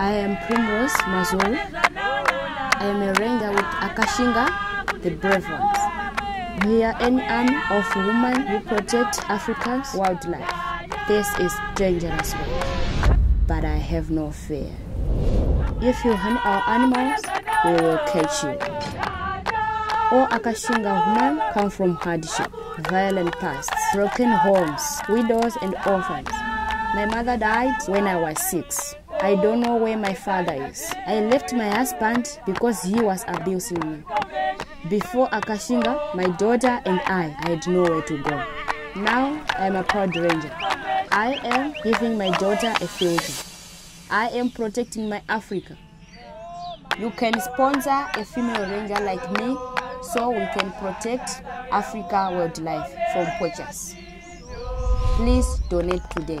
I am Primrose Mazuru. I am a ranger with Akashinga, the brave ones. We are an army of women who protect Africa's wildlife. This is dangerous work, but I have no fear. If you harm our animals, we will catch you. All Akashinga women come from hardship, violent pasts, broken homes, widows, and orphans. My mother died when I was six. I don't know where my father is. I left my husband because he was abusing me. Before Akashinga, my daughter and I had nowhere to go. Now I am a proud ranger. I am giving my daughter a future. I am protecting my Africa. You can sponsor a female ranger like me so we can protect Africa wildlife from poachers. Please donate today.